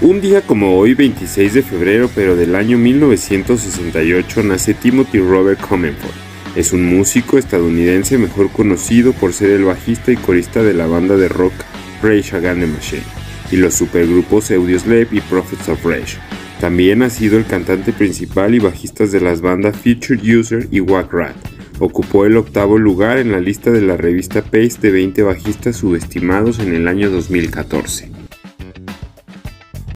Un día como hoy, 26 de febrero, pero del año 1968, nace Timothy Robert Comenford. Es un músico estadounidense mejor conocido por ser el bajista y corista de la banda de rock Rage Against the Machine y los supergrupos Audioslave y Prophets of Rage. También ha sido el cantante principal y bajista de las bandas Future User y Wack Rat. Ocupó el octavo lugar en la lista de la revista Pace de 20 bajistas subestimados en el año 2014.